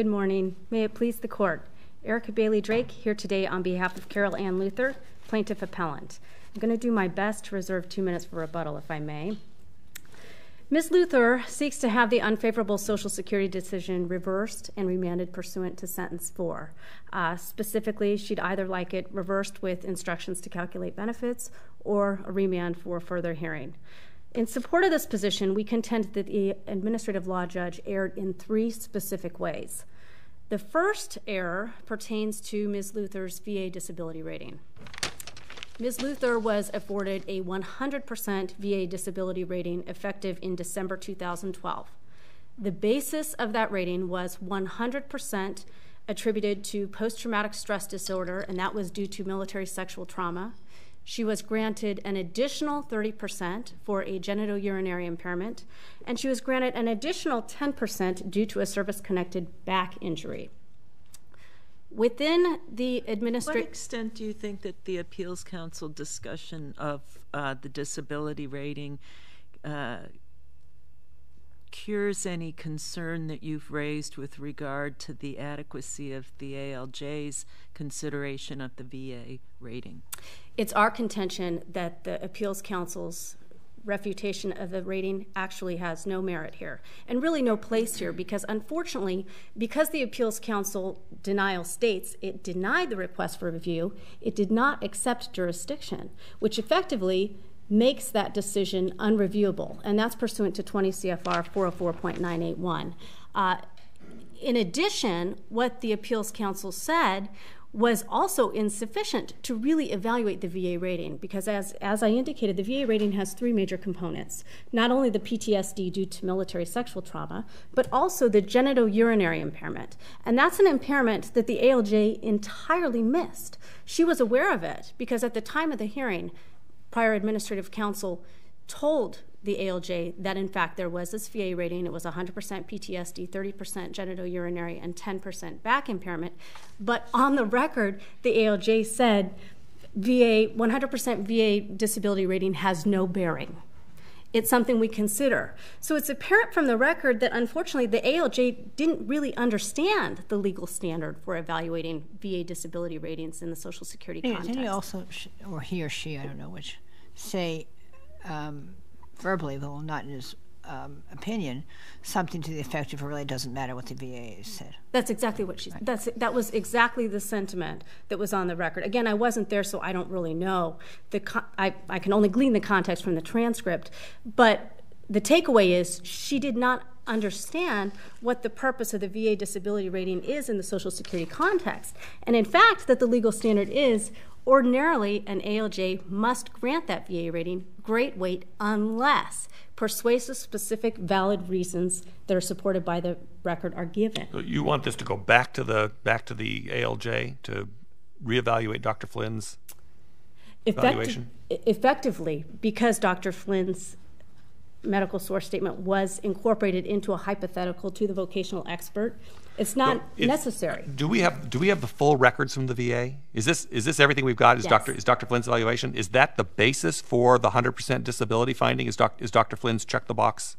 Good morning. May it please the court. Erica Bailey Drake here today on behalf of Carol Ann Luther, plaintiff appellant. I'm going to do my best to reserve two minutes for rebuttal, if I may. Ms. Luther seeks to have the unfavorable Social Security decision reversed and remanded pursuant to sentence four. Uh, specifically, she'd either like it reversed with instructions to calculate benefits or a remand for further hearing. In support of this position, we contend that the administrative law judge erred in three specific ways. The first error pertains to Ms. Luther's VA disability rating. Ms. Luther was afforded a 100% VA disability rating effective in December 2012. The basis of that rating was 100% attributed to post traumatic stress disorder, and that was due to military sexual trauma. She was granted an additional 30% for a genitourinary impairment, and she was granted an additional 10% due to a service connected back injury. Within the administrative. What extent do you think that the Appeals Council discussion of uh, the disability rating uh, cures any concern that you've raised with regard to the adequacy of the ALJ's consideration of the VA rating? It's our contention that the Appeals Council's refutation of the rating actually has no merit here and really no place here because unfortunately because the appeals council denial states it denied the request for review it did not accept jurisdiction which effectively makes that decision unreviewable and that's pursuant to 20 cfr 404.981 uh, in addition what the appeals council said was also insufficient to really evaluate the VA rating because, as, as I indicated, the VA rating has three major components not only the PTSD due to military sexual trauma, but also the genitourinary impairment. And that's an impairment that the ALJ entirely missed. She was aware of it because at the time of the hearing, prior administrative counsel told the ALJ that in fact there was this VA rating. It was 100% PTSD, 30% genitourinary, and 10% back impairment. But on the record, the ALJ said VA 100% VA disability rating has no bearing. It's something we consider. So it's apparent from the record that unfortunately the ALJ didn't really understand the legal standard for evaluating VA disability ratings in the Social Security context. Didn't he also, or he or she, I don't know which, say um, verbally, though not in his um, opinion, something to the effect of it really doesn't matter what the VA said. That's exactly what she. Right. That's that was exactly the sentiment that was on the record. Again, I wasn't there, so I don't really know. The I I can only glean the context from the transcript, but the takeaway is she did not understand what the purpose of the VA disability rating is in the Social Security context, and in fact, that the legal standard is Ordinarily, an ALJ must grant that VA rating great weight unless persuasive, specific, valid reasons that are supported by the record are given. So you want this to go back to the back to the ALJ to reevaluate Dr. Flynn's evaluation? Effectively, because Dr. Flynn's medical source statement was incorporated into a hypothetical to the vocational expert. It's not necessary. Do we have do we have the full records from the VA? Is this is this everything we've got? Is yes. Dr. is Dr. Flynn's evaluation? Is that the basis for the hundred percent disability finding? Is doc, is Dr. Flynn's check the box?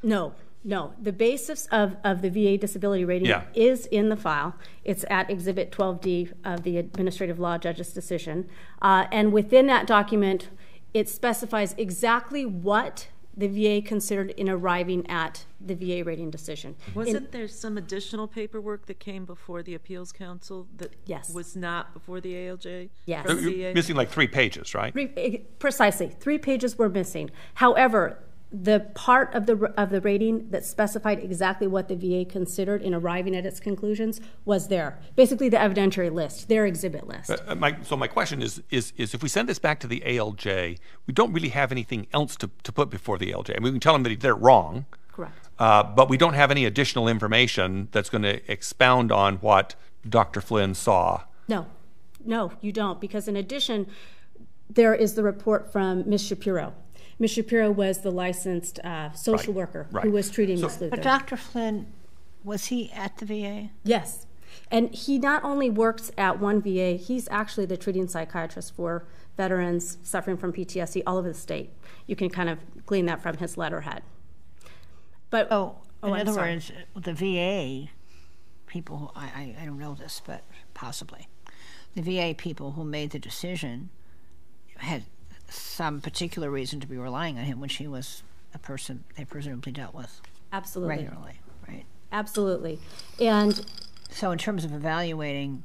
No, no. The basis of, of the VA disability rating yeah. is in the file. It's at Exhibit 12D of the Administrative Law Judge's decision, uh, and within that document, it specifies exactly what the VA considered in arriving at the VA rating decision. Wasn't in, there some additional paperwork that came before the appeals council that yes. was not before the ALJ? Yes. You're missing like three pages, right? Three, eh, precisely. Three pages were missing. However, the part of the of the rating that specified exactly what the VA considered in arriving at its conclusions was there. Basically, the evidentiary list, their exhibit list. Uh, my, so my question is, is is if we send this back to the ALJ, we don't really have anything else to, to put before the ALJ. I mean, we can tell them that they're wrong. Correct. Uh, but we don't have any additional information that's going to expound on what Dr. Flynn saw. No, no, you don't, because in addition, there is the report from Ms. Shapiro Ms. Shapiro was the licensed uh, social right. worker right. who was treating so, Ms. Luther. But Dr. Flynn, was he at the VA? Yes. And he not only works at one VA, he's actually the treating psychiatrist for veterans suffering from PTSD all over the state. You can kind of glean that from his letterhead. But oh, oh in I'm other sorry. words, the VA people, I, I, I don't know this, but possibly, the VA people who made the decision had some particular reason to be relying on him, which he was a person they presumably dealt with Absolutely. regularly, right? Absolutely. And So, in terms of evaluating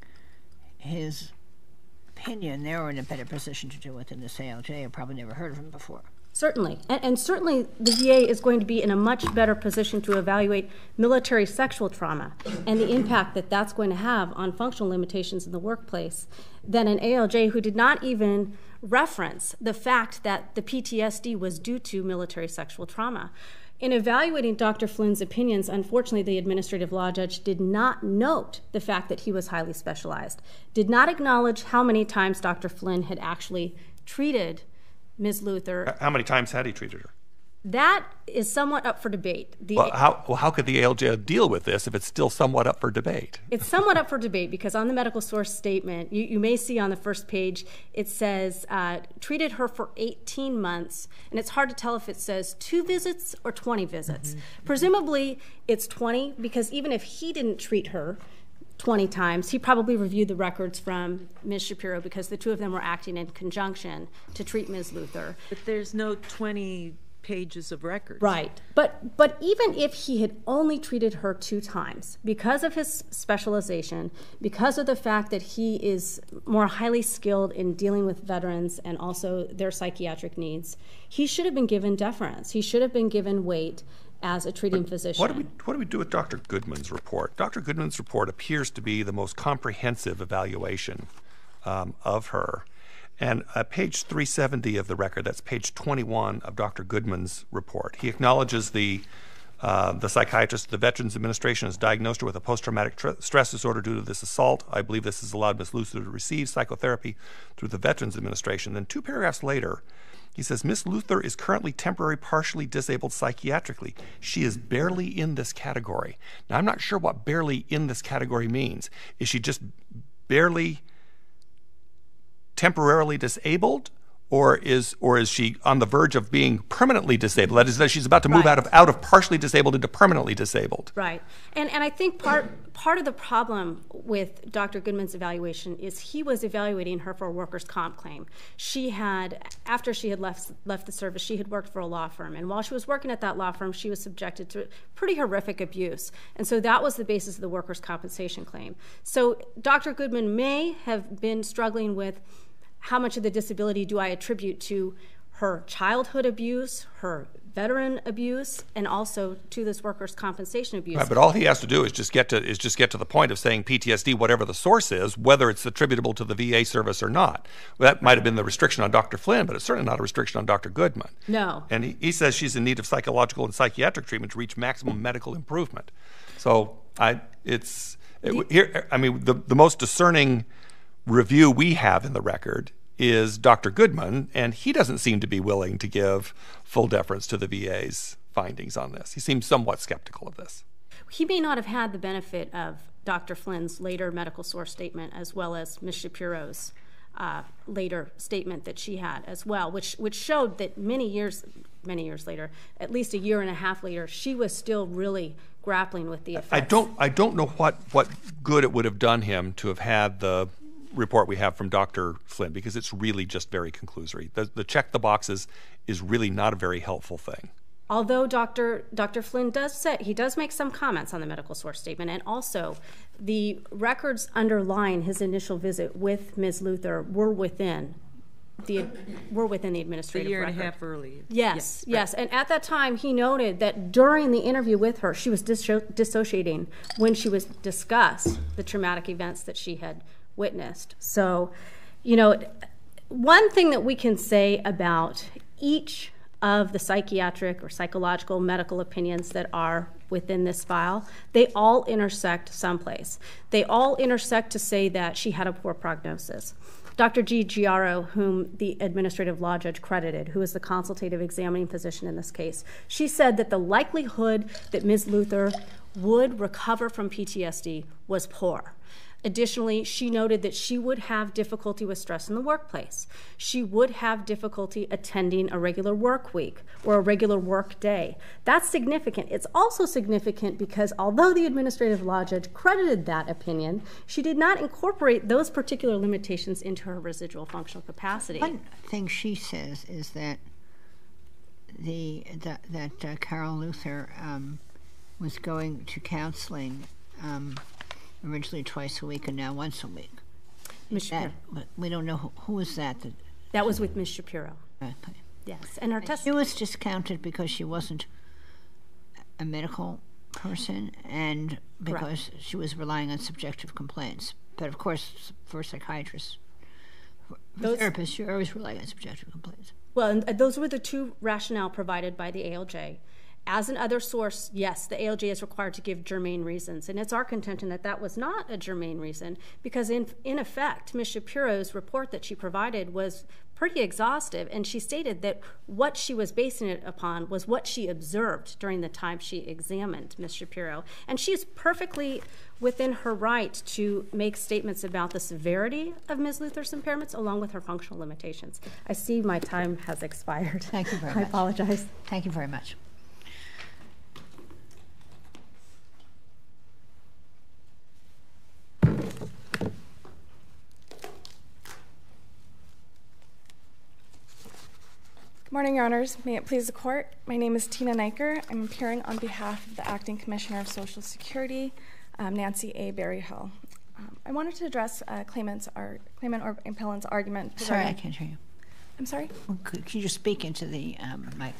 his opinion, they were in a better position to do it than this ALJ. I probably never heard of him before. Certainly. And, and, certainly the VA is going to be in a much better position to evaluate military sexual trauma and the impact that that's going to have on functional limitations in the workplace than an ALJ who did not even reference the fact that the PTSD was due to military sexual trauma. In evaluating Dr. Flynn's opinions, unfortunately, the administrative law judge did not note the fact that he was highly specialized, did not acknowledge how many times Dr. Flynn had actually treated Ms. Luther. How many times had he treated her? That is somewhat up for debate. The, well, how, well, how could the ALJ deal with this if it's still somewhat up for debate? It's somewhat up for debate because on the medical source statement, you, you may see on the first page, it says uh, treated her for 18 months, and it's hard to tell if it says two visits or 20 visits. Mm-hmm. Presumably, it's 20 because even if he didn't treat her, 20 times. He probably reviewed the records from Ms. Shapiro because the two of them were acting in conjunction to treat Ms. Luther. But there's no 20 pages of records. Right. But but even if he had only treated her two times because of his specialization, because of the fact that he is more highly skilled in dealing with veterans and also their psychiatric needs, he should have been given deference. He should have been given weight as a treating but physician. What do, we, what do we do with Dr. Goodman's report? Dr. Goodman's report appears to be the most comprehensive evaluation um, of her. And at page 370 of the record, that's page 21 of Dr. Goodman's report, he acknowledges the uh, the psychiatrist, the Veterans Administration has diagnosed her with a post traumatic tr- stress disorder due to this assault. I believe this has allowed Ms. Luther to receive psychotherapy through the Veterans Administration. Then, two paragraphs later, he says Miss Luther is currently temporary partially disabled psychiatrically. She is barely in this category. Now, I'm not sure what barely in this category means. Is she just barely temporarily disabled? Or is, or is she on the verge of being permanently disabled? That is, that she's about to move Right. out of out of partially disabled into permanently disabled. Right. And and I think part part of the problem with Dr. Goodman's evaluation is he was evaluating her for a workers' comp claim. She had after she had left left the service, she had worked for a law firm, and while she was working at that law firm, she was subjected to pretty horrific abuse. And so that was the basis of the workers' compensation claim. So Dr. Goodman may have been struggling with how much of the disability do I attribute to her childhood abuse, her veteran abuse, and also to this workers' compensation abuse. Right, but all he has to do is just get to is just get to the point of saying PTSD, whatever the source is, whether it's attributable to the VA service or not. Well, that might have been the restriction on Dr. Flynn, but it's certainly not a restriction on Dr. Goodman. No. And he, he says she's in need of psychological and psychiatric treatment to reach maximum medical improvement. So I, it's it, here. I mean, the the most discerning review we have in the record is Dr. Goodman, and he doesn't seem to be willing to give full deference to the VA's findings on this. He seems somewhat skeptical of this. He may not have had the benefit of Dr. Flynn's later medical source statement as well as Ms. Shapiro's uh, later statement that she had as well, which which showed that many years many years later, at least a year and a half later, she was still really grappling with the effects. I don't I don't know what what good it would have done him to have had the report we have from Dr. Flynn because it's really just very conclusory. The, the check the boxes is really not a very helpful thing. Although Dr. Dr. Flynn does say he does make some comments on the medical source statement, and also the records underlying his initial visit with Ms. Luther were within the were within the A administrative year and a half early. Yes, Yeah, right. yes. And at that time, he noted that during the interview with her, she was disso- dissociating when she was discussed the traumatic events that she had witnessed. So, you know, one thing that we can say about each of the psychiatric or psychological medical opinions that are within this file, they all intersect someplace. They all intersect to say that she had a poor prognosis. Dr. G. Giaro, whom the administrative law judge credited, who is the consultative examining physician in this case, she said that the likelihood that Ms. Luther would recover from PTSD was poor. Additionally, she noted that she would have difficulty with stress in the workplace. She would have difficulty attending a regular work week or a regular work day. That's significant. It's also significant because although the administrative law judge credited that opinion, she did not incorporate those particular limitations into her residual functional capacity. One thing she says is that the that, that uh, Carol Luther um, was going to counseling um, originally twice a week and now once a week. Ms. Shapiro. That, we don't know who, was that. that That was with Ms. Shapiro. okay. Yes, and her She testimony. was discounted because she wasn't a medical person and because she was relying on subjective complaints. But of course, for psychiatrists, for for Those- therapists, you're always relying on subjective complaints. Well, and uh, those were the two rationale provided by the ALJ. As an other source, yes, the ALJ is required to give germane reasons, and it's our contention that that was not a germane reason because, in in effect, Ms. Shapiro's report that she provided was pretty exhaustive, and she stated that what she was basing it upon was what she observed during the time she examined Ms. Shapiro, and she is perfectly within her right to make statements about the severity of Ms. Luther's impairments along with her functional limitations. I see my time has expired. Thank you very I much. I apologize. Thank you very much. Morning, Your Honors. May it please the Court. My name is Tina Niker. I'm appearing on behalf of the Acting Commissioner of Social Security, um, Nancy A. Berryhill. Um, I wanted to address uh, claimant's ar- claimant or appellant's argument. Sorry, I can't hear you. I'm sorry. Well, Could, could you speak into the um, mic?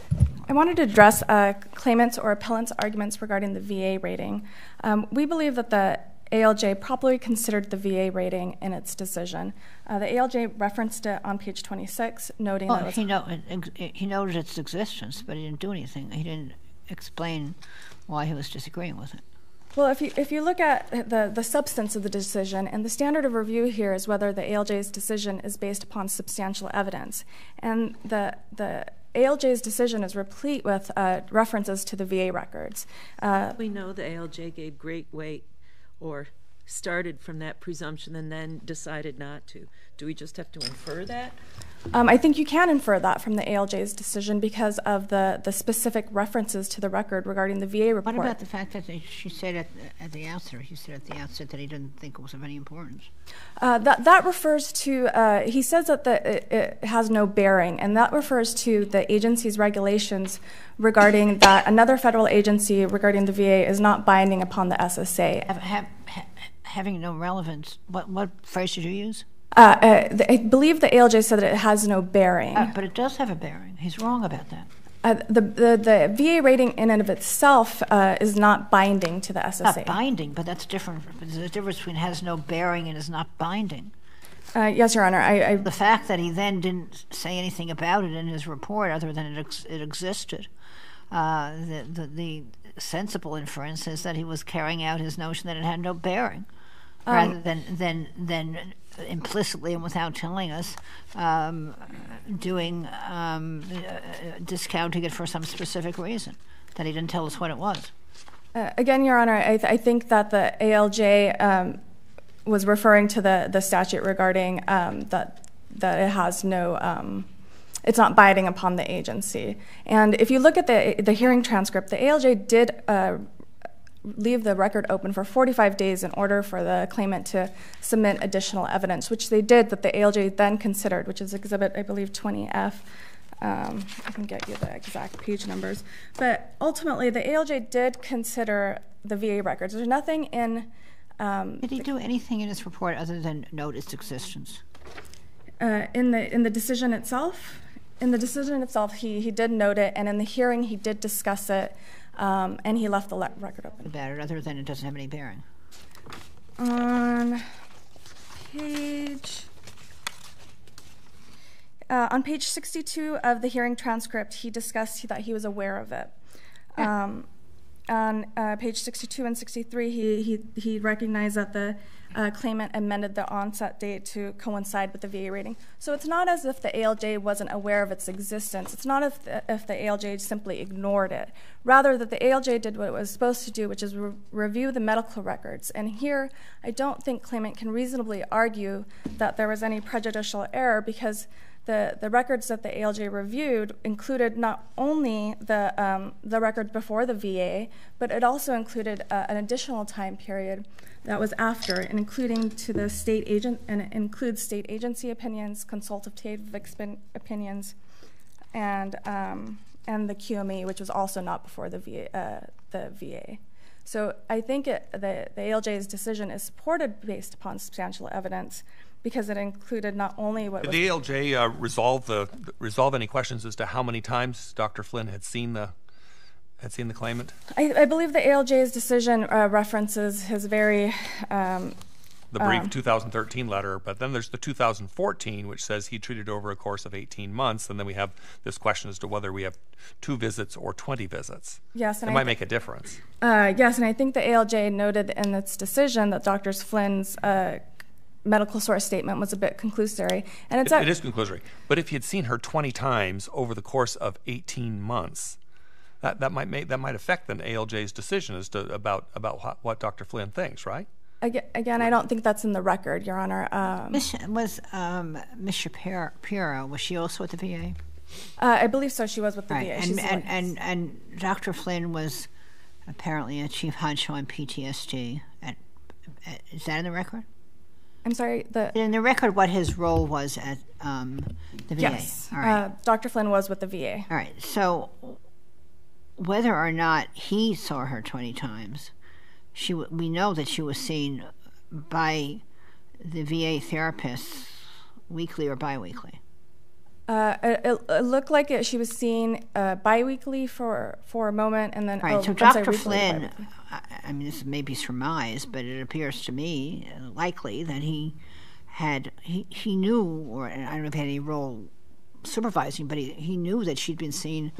I wanted to address uh, claimant's or appellant's arguments regarding the VA rating. Um, we believe that the ALJ properly considered the VA rating in its decision. Uh, the ALJ referenced it on page 26, noting that it Well, was he, know, he noted its existence, but he didn't do anything. He didn't explain why he was disagreeing with it. Well, if you, if you look at the, the substance of the decision, and the standard of review here is whether the ALJ's decision is based upon substantial evidence. And the, the ALJ's decision is replete with uh, references to the VA records. Uh, We know the ALJ gave great weight or started from that presumption and then decided not to. Do we just have to infer that? um, I think you can infer that from the ALJ's decision because of the, the specific references to the record regarding the VA report. What about the fact that she said at, the- at the outset, or he said at the outset that he didn't think it was of any importance? Uh, that that refers to uh, he says that the, it, it has no bearing, and that refers to the agency's regulations regarding that another federal agency regarding the VA is not binding upon the SSA. Have, have, ha, having no relevance, what, what phrase did you use? Uh, uh, the, I believe the ALJ said that it has no bearing. Uh, but it does have a bearing. He's wrong about that. Uh, the, the the VA rating in and of itself uh, is not binding to the SSA. Not binding, but that's different. There's a difference between has no bearing and is not binding. Uh, yes, Your Honor. I, I The fact that he then didn't say anything about it in his report, other than it, ex- it existed, uh, the, the, the sensible inference is that he was carrying out his notion that it had no bearing, rather than, than, than implicitly and without telling us, um, doing um, uh, discounting it for some specific reason that he didn't tell us what it was. Uh, Again, Your Honor, I, th- I think that the ALJ um, was referring to the, the statute regarding um, that, that it has no, um, it's not binding upon the agency. And if you look at the, the hearing transcript, the ALJ did uh, leave the record open for 45 days in order for the claimant to submit additional evidence, which they did, that the ALJ then considered, which is Exhibit, I believe, 20F. Um, I can get you the exact page numbers. But ultimately, the ALJ did consider the VA records. There's nothing in um, Did he do anything in his report other than note its existence? uh, in the in the decision itself. In the decision itself, he, he did note it, and in the hearing, he did discuss it, um, and he left the le- record open. About it, other than it doesn't have any bearing. On page uh, on page 62 of the hearing transcript, he discussed that he was aware of it. Um, on uh, page 62 and 63, he, he, he recognized that the uh, claimant amended the onset date to coincide with the VA rating. So it's not as if the ALJ wasn't aware of its existence. It's not if the, if the ALJ simply ignored it. Rather, that the ALJ did what it was supposed to do, which is re- review the medical records. And here, I don't think claimant can reasonably argue that there was any prejudicial error because the, records that the ALJ reviewed included not only the, um, record before the VA, but it also included uh, an additional time period that was after, and including to the state agent, and it includes state agency opinions, consultative opinions, and um, and the QME, which was also not before the VA. So I think it, the, the ALJ's decision is supported based upon substantial evidence because it included not only what Did was the ALJ uh, resolve the resolve any questions as to how many times Dr. Flynn had seen the had seen the claimant? I, I believe the ALJ's decision uh, references his very um, The brief 2013 letter, but then there's the 2014, which says he treated over a course of 18 months, and then we have this question as to whether we have two visits or 20 visits. yes, It I might thi- make a difference. Uh, yes, and I think the ALJ noted in its decision that Dr. Flynn's uh, medical source statement was a bit conclusory, and it's It, it is conclusory. But if he had seen her 20 times over the course of 18 months, that, that might make that might affect the ALJ's decision as to about about what, what Dr. Flynn thinks, right? Aga- again, I don't think that's in the record, Your Honor. Um, was um, Miss Shapiro, was she also at the VA? uh, I believe so. She was with the VA. and, and, and, and Dr. Flynn was apparently a chief honcho on PTSD. Is that in the record? I'm sorry. The In the record, what his role was at um, the VA? yes, uh, Dr. Flynn was with the VA. All right. So whether or not he saw her 20 times, she we know that she was seen by the VA therapists weekly or biweekly. Uh, it, it- looked like it, she was seen uh, biweekly for for a moment, and then All right. oh, so I'm sorry, Dr. Flynn. I, I mean, this may be surmise, but it appears to me uh, likely that he had he, he knew, or I don't know if he had any role supervising, but he, he knew that she'd been seen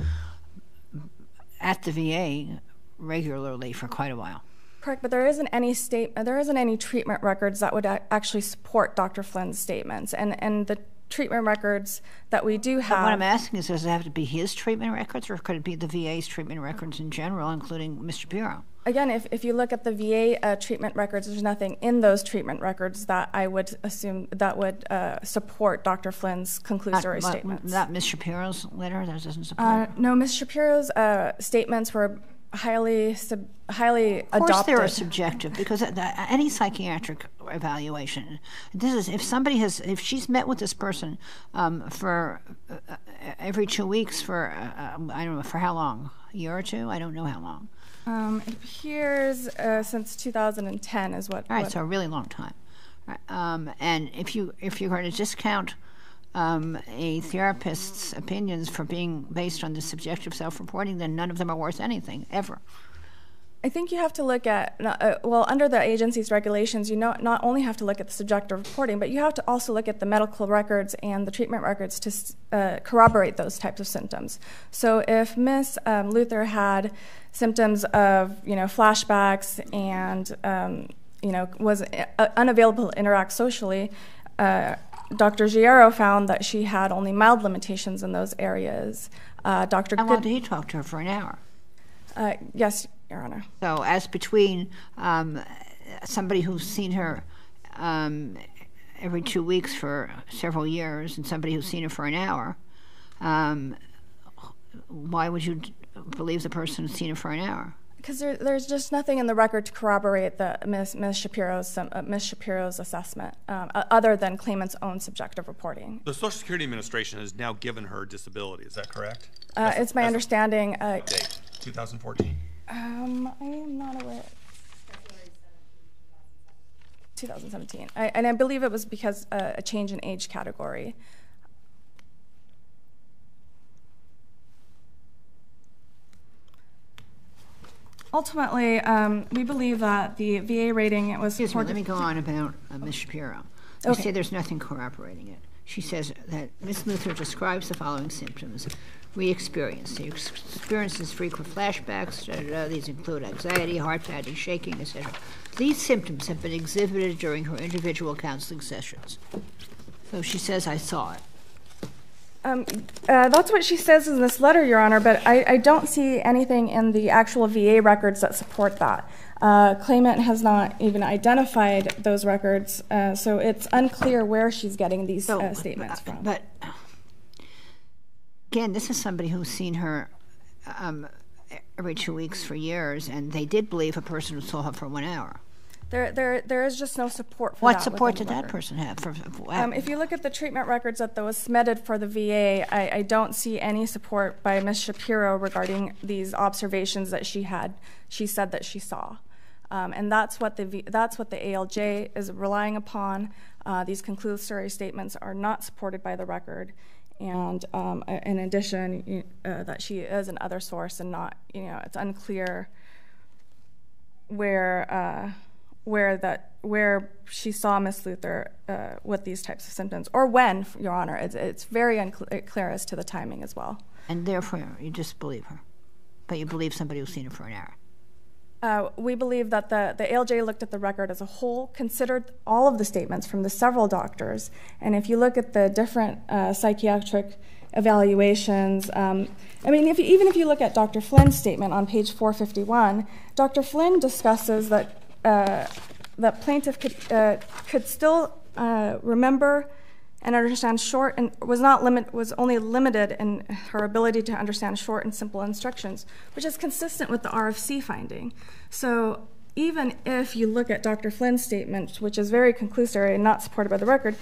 at the VA regularly for quite a while. Correct, but there isn't any state, there isn't any treatment records that would actually support Dr. Flynn's statements, and and the treatment records that we do have. What I'm asking is, does it have to be his treatment records, or could it be the VA's treatment records in general, including Mr. Bureau? Again, if, if you look at the VA uh, treatment records, there's nothing in those treatment records that I would assume that would uh, support Dr. Flynn's conclusory not, statements. Not Ms. Shapiro's letter. That doesn't support. uh, no, Ms. Shapiro's uh, statements were highly sub, highly Of course, adopted. they are subjective because any psychiatric evaluation. This is if somebody has if she's met with this person um, for uh, every two weeks for uh, uh, I don't know for how long a year or two I don't know how long. um, it appears uh, since 2010 is what. All right, what so a really long time. Um, and if you if you're going to discount um, a therapist's opinions for being based on the subjective self-reporting, then none of them are worth anything ever. I think you have to look at, uh, well, under the agency's regulations, you not, not only have to look at the subjective reporting, but you have to also look at the medical records and the treatment records to uh, corroborate those types of symptoms. So if Miss um, Luther had symptoms of, you know, flashbacks and, um, you know, was uh, unavailable to interact socially, uh, Dr. Giero found that she had only mild limitations in those areas. Uh, Dr. How Good, did he talk to her for an hour? uh, yes, Your Honor. So, as between um, somebody who's seen her um, every two weeks for several years and somebody who's seen her for an hour, um, why would you believe the person who's seen her for an hour? Because there, there's just nothing in the record to corroborate the Ms. Ms. Shapiro's um, uh, Ms. Shapiro's assessment, um, other than claimant's own subjective reporting. The Social Security Administration has now given her disability. Is that correct? Uh, it's my understanding. Uh, Date 2014. um, I am not aware. 2017, I, and I believe it was because uh, a change in age category. Ultimately, um, we believe that the VA rating it was Excuse me, let me go on about uh, Ms. Shapiro. You Okay. say there's nothing corroborating it. She says that Ms. Luther describes the following symptoms we experienced. He ex- experiences frequent flashbacks. Da, da, da. These include anxiety, heart pounding, shaking, etc. These symptoms have been exhibited during her individual counseling sessions. So she says, I saw it. Um, uh, that's what she says in this letter, Your Honor, but I, I don't see anything in the actual VA records that support that. Uh, claimant has not even identified those records, uh, so it's unclear where she's getting these uh, statements from. But again, this is somebody who's seen her um, every two weeks for years, and they did believe a person who saw her for one hour. There, there, there is just no support for What that. What support did that person have? For, for, Um, if you look at the treatment records that was submitted for the VA, I, I don't see any support by Ms. Shapiro regarding these observations that she had. She said that she saw, um, and that's what the v, that's what the ALJ is relying upon. Uh, these conclusory statements are not supported by the record, and um, in addition, uh, that she is another source and not, you know, it's unclear where uh, where that where she saw Miss Luther uh, with these types of symptoms, or when, Your Honor. It's, it's very unclear as to the timing as well. and therefore, you just believe her. But you believe somebody who's seen her for an hour. Uh, we believe that the, the ALJ looked at the record as a whole, considered all of the statements from the several doctors, and if you look at the different uh, psychiatric evaluations, um, I mean, if you, even if you look at Dr. Flynn's statement on page 451, Dr. Flynn discusses that that plaintiff could uh, could still uh, remember and understand short and was not limit was only limited in her ability to understand short and simple instructions, which is consistent with the RFC finding. So even if you look at Dr. Flynn's statement, which is very conclusory and not supported by the record,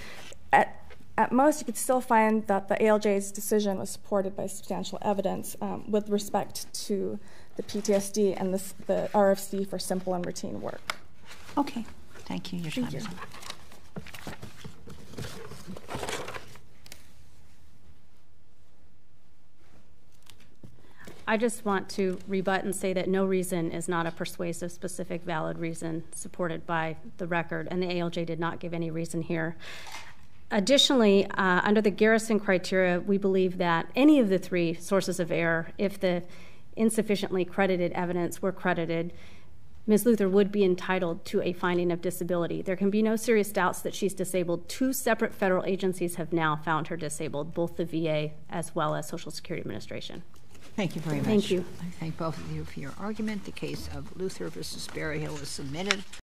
at at most, you could still find that the ALJ's decision was supported by substantial evidence um, with respect to the PTSD and the, the RFC for simple and routine work. Okay, thank you. Your time Thank is you. up. I just want to rebut and say that no reason is not a persuasive, specific, valid reason supported by the record, and the ALJ did not give any reason here. Additionally, uh, under the Garrison criteria, we believe that any of the three sources of error, if the insufficiently credited evidence were credited, Ms. Luther would be entitled to a finding of disability. There can be no serious doubts that she's disabled. Two separate federal agencies have now found her disabled, both the VA as well as Social Security Administration. Thank you very much. Thank you. I thank both of you for your argument. The case of Luther versus Berryhill is submitted.